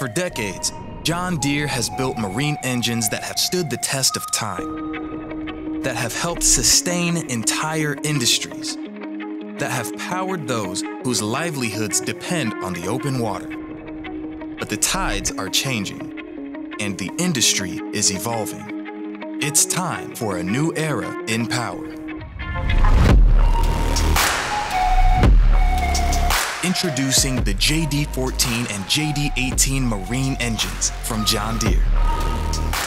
For decades, John Deere has built marine engines that have stood the test of time, that have helped sustain entire industries, that have powered those whose livelihoods depend on the open water. But the tides are changing, and the industry is evolving. It's time for a new era in power. Introducing the JD14 and JD18 marine engines from John Deere.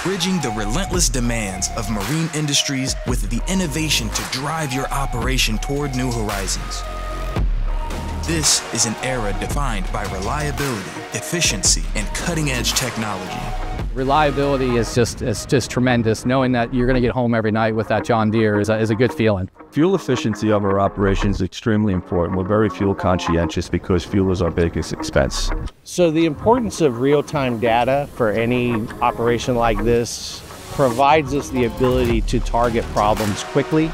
Bridging the relentless demands of marine industries with the innovation to drive your operation toward new horizons. This is an era defined by reliability, efficiency, and cutting-edge technology. Reliability is just is just tremendous. Knowing that you're going to get home every night with that John Deere is a, is a good feeling. Fuel efficiency of our operations is extremely important. We're very fuel conscientious because fuel is our biggest expense. So the importance of real-time data for any operation like this provides us the ability to target problems quickly.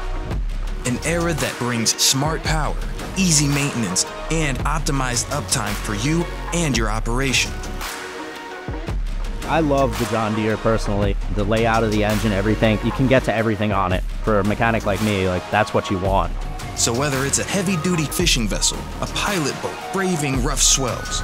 An era that brings smart power, easy maintenance, and optimized uptime for you and your operation. I love the John Deere personally. The layout of the engine, everything. You can get to everything on it. For a mechanic like me, like that's what you want. So whether it's a heavy-duty fishing vessel, a pilot boat braving rough swells,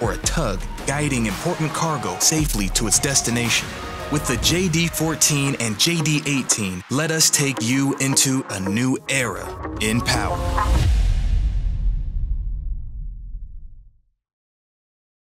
or a tug guiding important cargo safely to its destination, with the JD14 and JD18, let us take you into a new era in power.